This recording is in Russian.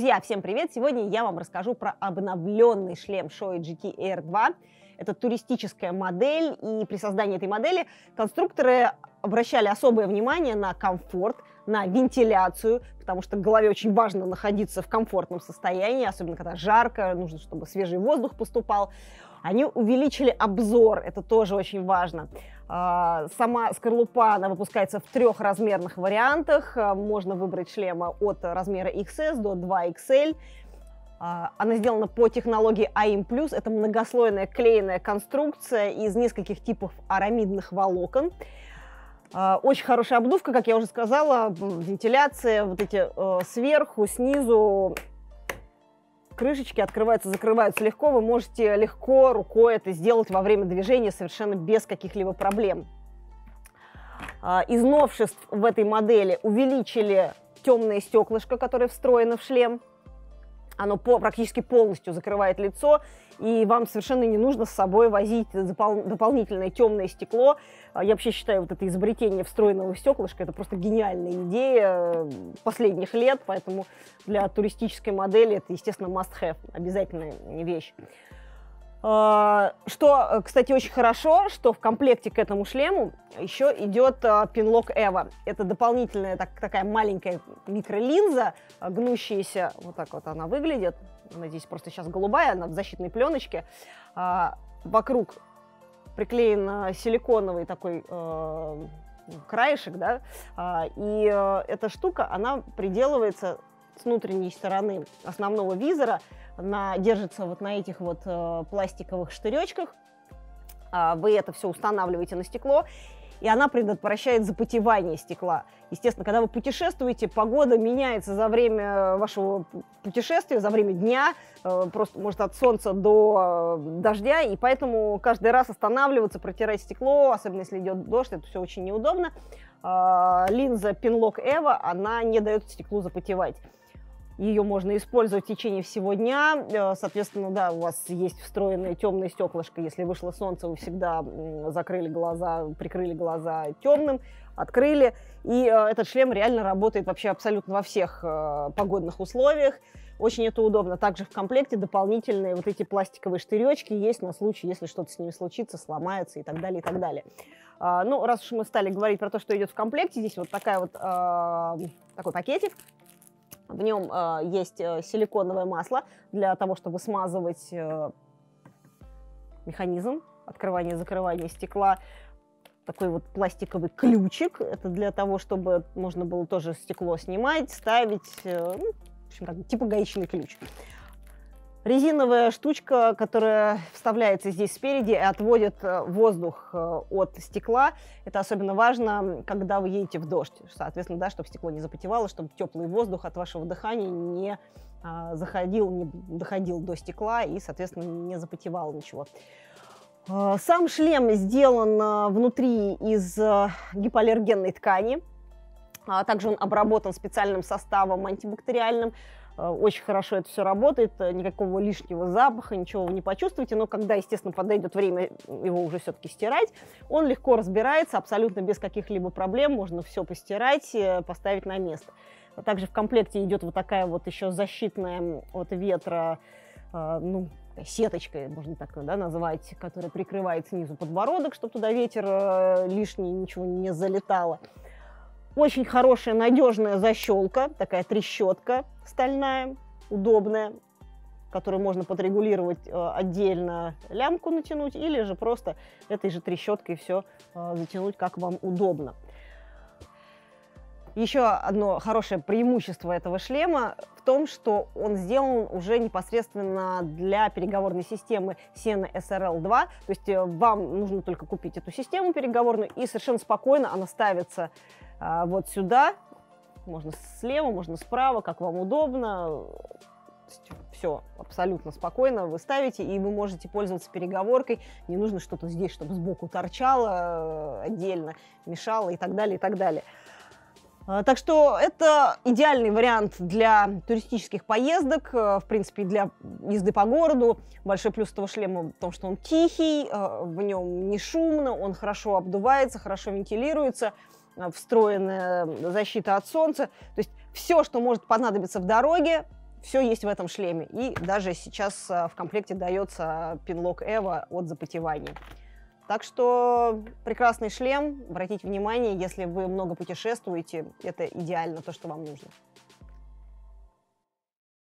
Друзья, всем привет! Сегодня я вам расскажу про обновленный шлем Shoei GT Air 2. Это туристическая модель, и при создании этой модели конструкторы обращали особое внимание на комфорт, на вентиляцию, потому что голове очень важно находиться в комфортном состоянии, особенно когда жарко, нужно, чтобы свежий воздух поступал. Они увеличили обзор, это тоже очень важно. А, сама скорлупа, она выпускается в трех размерных вариантах. А, можно выбрать шлема от размера XS до 2XL. А, она сделана по технологии AIM+. Это многослойная клееная конструкция из нескольких типов арамидных волокон. Очень хорошая обдувка, как я уже сказала, вентиляция, вот эти э, сверху, снизу крышечки открываются, закрываются легко. Вы можете легко рукой это сделать во время движения совершенно без каких-либо проблем. А, из новшеств в этой модели увеличили темное стеклышко, которое встроено в шлем. Оно по, практически полностью закрывает лицо, и вам совершенно не нужно с собой возить допол- дополнительное темное стекло. А, я вообще считаю вот это изобретение встроенного стеклышка, это просто гениальная идея э, последних лет, поэтому для туристической модели это, естественно, must-have, обязательная вещь. А, что, кстати, очень хорошо, что в комплекте к этому шлему еще идет пинлок Эва. Это дополнительная так, такая маленькая микролинза, а, гнущаяся, вот так вот она выглядит. Она здесь просто сейчас голубая, она в защитной пленочке. А, вокруг приклеен силиконовый такой краешек, да, и эта штука, она приделывается с внутренней стороны основного визора, на, держится вот на этих вот э, пластиковых штыречках. Э, вы это все устанавливаете на стекло, и она предотвращает запотевание стекла. Естественно, когда вы путешествуете, погода меняется за время вашего путешествия, за время дня, э, просто может от солнца до э, дождя, и поэтому каждый раз останавливаться, протирать стекло, особенно если идет дождь, это все очень неудобно. Э, линза Pinlock Evo, она не дает стеклу запотевать ее можно использовать в течение всего дня. Э, соответственно, да, у вас есть встроенное темное стеклышко. Если вышло солнце, вы всегда закрыли глаза, прикрыли глаза темным, открыли. И э, этот шлем реально работает вообще абсолютно во всех э, погодных условиях. Очень это удобно. Также в комплекте дополнительные вот эти пластиковые штыречки есть на случай, если что-то с ними случится, сломается и так далее, и так далее. А, ну, раз уж мы стали говорить про то, что идет в комплекте, здесь вот такая вот, такой пакетик в нем э, есть э, силиконовое масло для того, чтобы смазывать э, механизм открывания и закрывания стекла. Такой вот пластиковый ключик. Это для того, чтобы можно было тоже стекло снимать, ставить. Э, ну, в общем, как, типа гаечный ключ. Резиновая штучка, которая вставляется здесь спереди и отводит э, воздух э, от стекла. Это особенно важно, когда вы едете в дождь. Соответственно, да, чтобы стекло не запотевало, чтобы теплый воздух от вашего дыхания не а, заходил, не доходил до стекла и, соответственно, не запотевало ничего. А, сам шлем сделан внутри из гипоаллергенной ткани. А также он обработан специальным составом антибактериальным, Э, очень хорошо это все работает, э, никакого лишнего запаха, ничего вы не почувствуете, но когда, естественно, подойдет время его уже все-таки стирать, он легко разбирается, абсолютно без каких-либо проблем, можно все постирать, э, поставить на место. Также в комплекте идет вот такая вот еще защитная от ветра, ну, сеточка, можно так да, назвать, которая прикрывает снизу подбородок, чтобы туда ветер лишний ничего не залетало. Очень хорошая, надежная защелка, такая трещотка стальная, удобная, которую можно подрегулировать э, отдельно лямку натянуть или же просто этой же трещоткой все э, затянуть, как вам удобно. Еще одно хорошее преимущество этого шлема в том, что он сделан уже непосредственно для переговорной системы Sena SRL-2. То есть э, вам нужно только купить эту систему переговорную, и совершенно спокойно она ставится вот сюда. Можно слева, можно справа, как вам удобно. Все абсолютно спокойно вы ставите, и вы можете пользоваться переговоркой. Не нужно что-то здесь, чтобы сбоку торчало э, отдельно, мешало и так далее, и так далее. А, так что это идеальный вариант для туристических поездок, э, в принципе, для езды по городу. Большой плюс этого шлема в том, что он тихий, э, в нем не шумно, он хорошо обдувается, хорошо вентилируется. Э, встроенная защита от солнца. То есть все, что может понадобиться в дороге, все есть в этом шлеме. И даже сейчас а, в комплекте дается пинлок Эва от запотевания. Так что прекрасный шлем. Обратите внимание, если вы много путешествуете, это идеально то, что вам нужно.